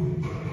Banyak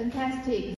Fantastic.